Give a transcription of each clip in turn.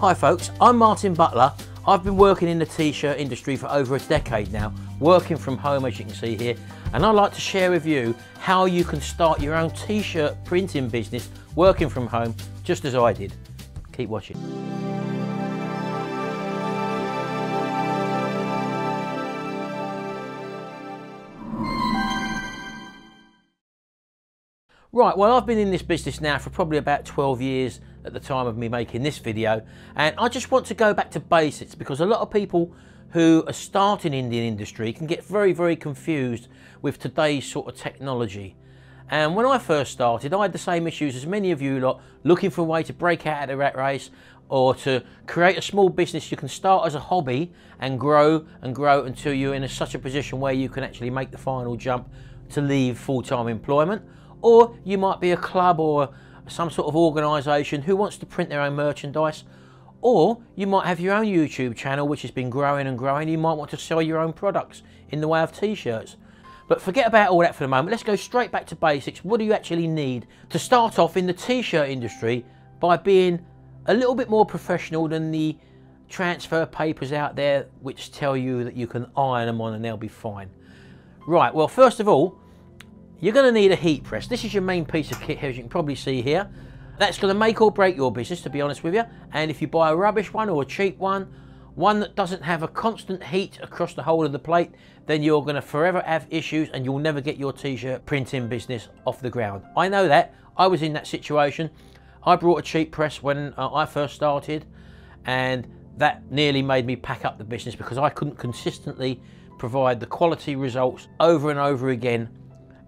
Hi folks, I'm Martin Butler. I've been working in the t-shirt industry for over a decade now, working from home as you can see here, and I'd like to share with you how you can start your own t-shirt printing business working from home, just as I did. Keep watching. Right, well I've been in this business now for probably about 12 years at the time of me making this video and I just want to go back to basics because a lot of people who are starting in the industry can get very very confused with today's sort of technology. And when I first started I had the same issues as many of you lot looking for a way to break out of the rat race or to create a small business you can start as a hobby and grow and grow until you're in a, such a position where you can actually make the final jump to leave full-time employment or you might be a club or some sort of organisation who wants to print their own merchandise. Or you might have your own YouTube channel which has been growing and growing. You might want to sell your own products in the way of t-shirts. But forget about all that for the moment. Let's go straight back to basics. What do you actually need to start off in the t-shirt industry by being a little bit more professional than the transfer papers out there which tell you that you can iron them on and they'll be fine. Right, well first of all, you're going to need a heat press. This is your main piece of kit here, as you can probably see here. That's going to make or break your business, to be honest with you. And if you buy a rubbish one or a cheap one, one that doesn't have a constant heat across the whole of the plate, then you're going to forever have issues and you'll never get your t-shirt printing business off the ground. I know that. I was in that situation. I brought a cheap press when uh, I first started and that nearly made me pack up the business because I couldn't consistently provide the quality results over and over again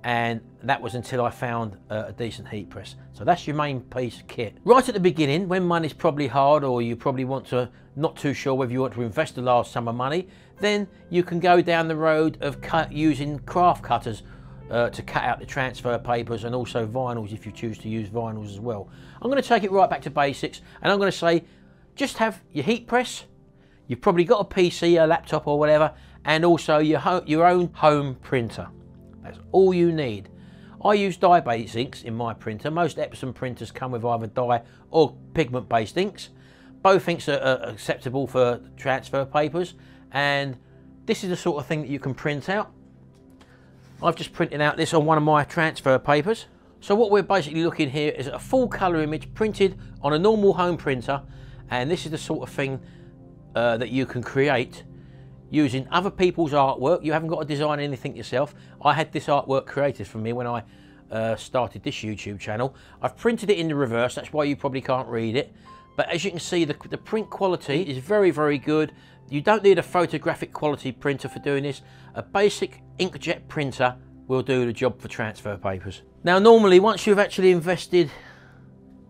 and that was until I found a decent heat press. So that's your main piece kit. Right at the beginning, when money's probably hard or you probably want to, not too sure whether you want to invest a large sum of money, then you can go down the road of cut, using craft cutters uh, to cut out the transfer papers and also vinyls if you choose to use vinyls as well. I'm going to take it right back to basics and I'm going to say just have your heat press, you've probably got a PC, a laptop or whatever, and also your, your own home printer. All you need. I use dye-based inks in my printer. Most Epson printers come with either dye or pigment-based inks. Both inks are, are acceptable for transfer papers and this is the sort of thing that you can print out. I've just printed out this on one of my transfer papers. So what we're basically looking here is a full colour image printed on a normal home printer and this is the sort of thing uh, that you can create using other people's artwork. You haven't got to design anything yourself. I had this artwork created for me when I uh, started this YouTube channel. I've printed it in the reverse, that's why you probably can't read it. But as you can see, the, the print quality is very, very good. You don't need a photographic quality printer for doing this. A basic inkjet printer will do the job for transfer papers. Now, normally, once you've actually invested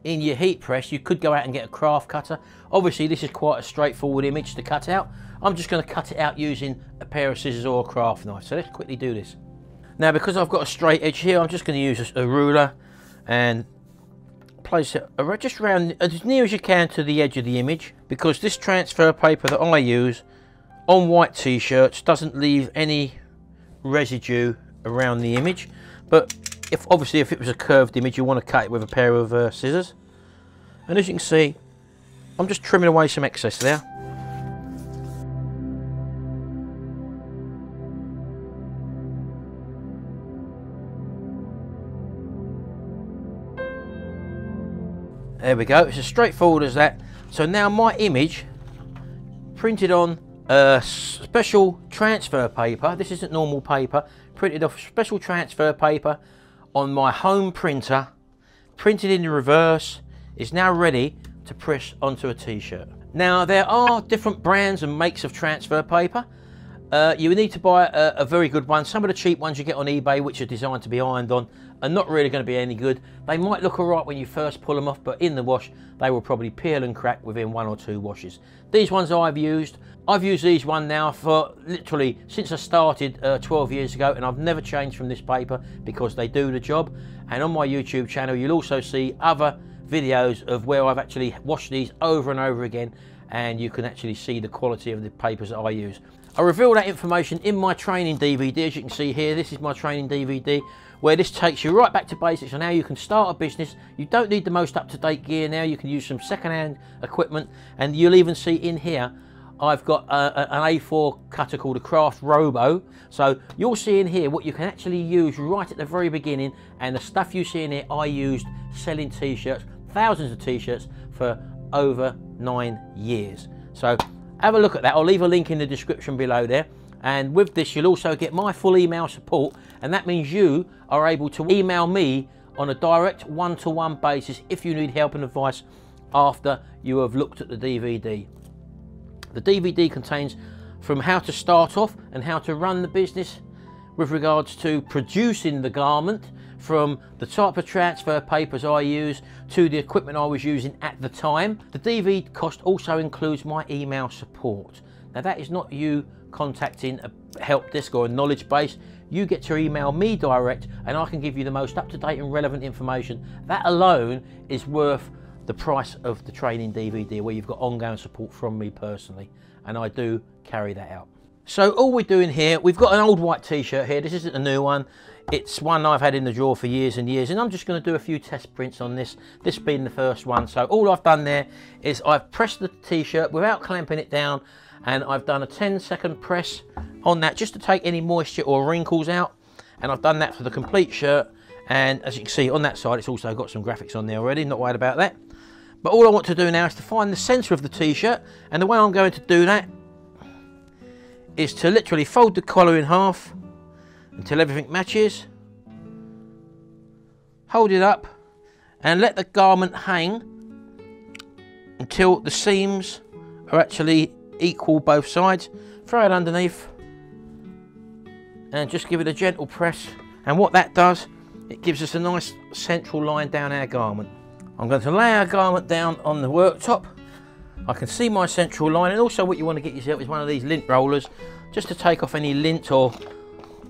in your heat press, you could go out and get a craft cutter. Obviously, this is quite a straightforward image to cut out. I'm just going to cut it out using a pair of scissors or a craft knife. So let's quickly do this. Now, because I've got a straight edge here, I'm just going to use a ruler and place it just around as near as you can to the edge of the image because this transfer paper that I use on white t-shirts doesn't leave any residue around the image but if obviously if it was a curved image you want to cut it with a pair of uh, scissors. And as you can see I'm just trimming away some excess there. There we go, it's as straightforward as that. So now my image, printed on a special transfer paper, this isn't normal paper, printed off special transfer paper on my home printer, printed in reverse, is now ready to press onto a t-shirt. Now there are different brands and makes of transfer paper. Uh, you need to buy a, a, very good one. Some of the cheap ones you get on eBay, which are designed to be ironed on, are not really going to be any good. They might look alright when you first pull them off, but in the wash, they will probably peel and crack within one or two washes. These ones I've used, I've used these one now for literally since I started uh, 12 years ago, and I've never changed from this paper because they do the job. And on my YouTube channel, you'll also see other videos of where I've actually washed these over and over again and you can actually see the quality of the papers that I use. I reveal that information in my training DVD. As you can see here, this is my training DVD where this takes you right back to basics on how you can start a business. You don't need the most up-to-date gear now. You can use some second-hand equipment and you'll even see in here I've got a, an A4 cutter called a Craft Robo. So you'll see in here what you can actually use right at the very beginning and the stuff you see in here I used selling t-shirts, thousands of t-shirts for over nine years. So have a look at that. I'll leave a link in the description below there. And with this, you'll also get my full email support. And that means you are able to email me on a direct one-to-one -one basis if you need help and advice after you have looked at the DVD. The DVD contains from how to start off and how to run the business with regards to producing the garment from the type of transfer papers I use to the equipment I was using at the time. The DVD cost also includes my email support. Now that is not you contacting a help desk or a knowledge base. You get to email me direct and I can give you the most up-to-date and relevant information. That alone is worth the price of the training DVD where you've got ongoing support from me personally and I do carry that out. So all we're doing here, we've got an old white t-shirt here, this isn't a new one, it's one I've had in the drawer for years and years and I'm just going to do a few test prints on this, this being the first one. So all I've done there is I've pressed the t-shirt without clamping it down and I've done a 10 second press on that just to take any moisture or wrinkles out and I've done that for the complete shirt and as you can see on that side it's also got some graphics on there already, not worried about that. But all I want to do now is to find the centre of the t-shirt and the way I'm going to do that is to literally fold the collar in half until everything matches. Hold it up and let the garment hang until the seams are actually equal both sides. Throw it underneath and just give it a gentle press and what that does it gives us a nice central line down our garment. I'm going to lay our garment down on the worktop. I can see my central line and also what you want to get yourself is one of these lint rollers just to take off any lint or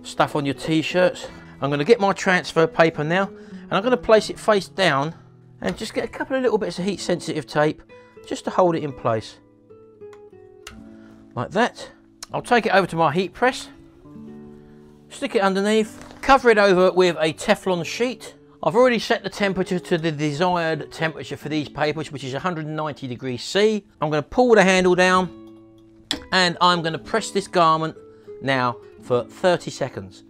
stuff on your t-shirts. I'm going to get my transfer paper now and I'm going to place it face down and just get a couple of little bits of heat sensitive tape just to hold it in place. Like that. I'll take it over to my heat press, stick it underneath, cover it over with a Teflon sheet I've already set the temperature to the desired temperature for these papers, which is 190 degrees C. I'm going to pull the handle down and I'm going to press this garment now for 30 seconds.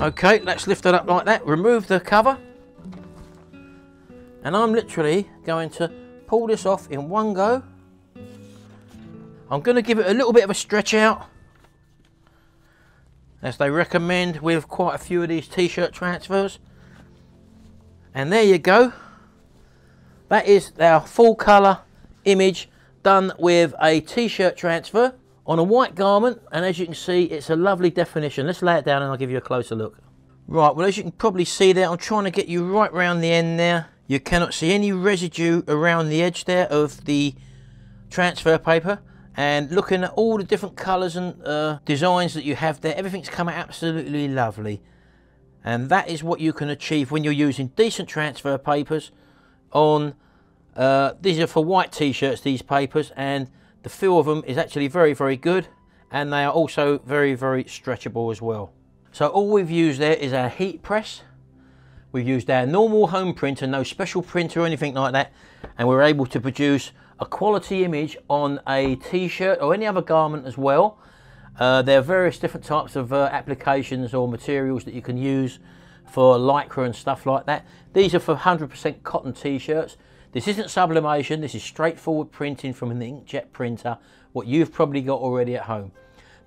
Okay, let's lift it up like that. Remove the cover. And I'm literally going to pull this off in one go. I'm going to give it a little bit of a stretch out as they recommend with quite a few of these t-shirt transfers. And there you go. That is our full colour image done with a t-shirt transfer on a white garment. And as you can see, it's a lovely definition. Let's lay it down and I'll give you a closer look. Right, well, as you can probably see there, I'm trying to get you right round the end there. You cannot see any residue around the edge there of the transfer paper. And looking at all the different colours and uh, designs that you have there, everything's come out absolutely lovely and that is what you can achieve when you're using decent transfer papers on uh, these are for white t-shirts these papers and the feel of them is actually very very good and they are also very very stretchable as well so all we've used there is our heat press we've used our normal home printer no special printer or anything like that and we're able to produce a quality image on a t-shirt or any other garment as well uh, there are various different types of uh, applications or materials that you can use for lycra and stuff like that. These are for 100% cotton t-shirts. This isn't sublimation, this is straightforward printing from an inkjet printer, what you've probably got already at home.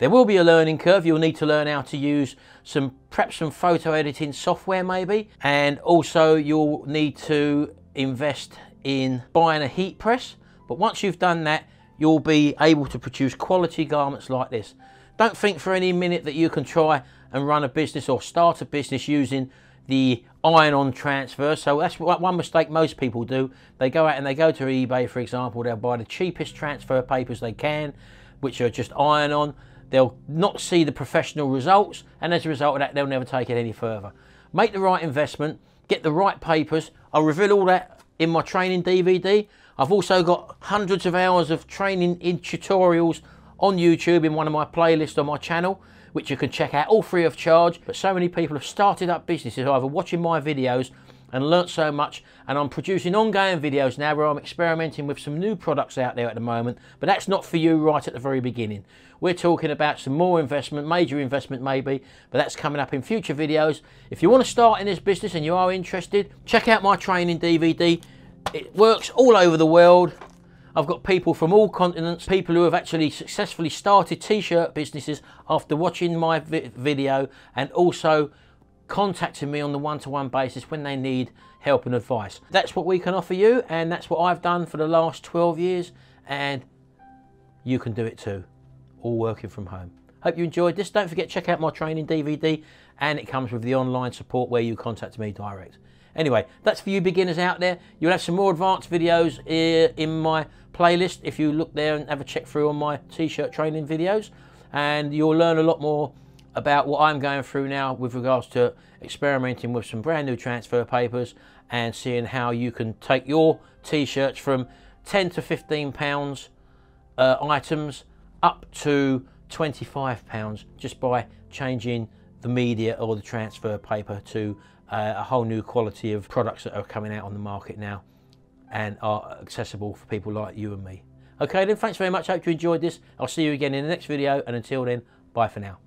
There will be a learning curve. You'll need to learn how to use some, perhaps some photo editing software maybe. And also you'll need to invest in buying a heat press. But once you've done that, you'll be able to produce quality garments like this. Don't think for any minute that you can try and run a business or start a business using the iron-on transfer. So that's one mistake most people do. They go out and they go to eBay, for example, they'll buy the cheapest transfer papers they can, which are just iron-on. They'll not see the professional results, and as a result of that, they'll never take it any further. Make the right investment, get the right papers. I'll reveal all that in my training DVD. I've also got hundreds of hours of training in tutorials on YouTube in one of my playlists on my channel, which you can check out all free of charge. But so many people have started up businesses either watching my videos and learnt so much and I'm producing ongoing videos now where I'm experimenting with some new products out there at the moment but that's not for you right at the very beginning. We're talking about some more investment, major investment maybe, but that's coming up in future videos. If you want to start in this business and you are interested, check out my training DVD. It works all over the world. I've got people from all continents, people who have actually successfully started t-shirt businesses after watching my vi video and also contacting me on the one-to-one -one basis when they need help and advice. That's what we can offer you and that's what I've done for the last 12 years and you can do it too, all working from home. Hope you enjoyed this. Don't forget, check out my training DVD and it comes with the online support where you contact me direct. Anyway, that's for you beginners out there. You'll have some more advanced videos in my playlist if you look there and have a check through on my t-shirt training videos and you'll learn a lot more about what I'm going through now with regards to experimenting with some brand new transfer papers and seeing how you can take your t-shirts from 10 to 15 pounds uh, items up to 25 pounds just by changing the media or the transfer paper to uh, a whole new quality of products that are coming out on the market now and are accessible for people like you and me. Okay then, thanks very much. Hope you enjoyed this. I'll see you again in the next video and until then, bye for now.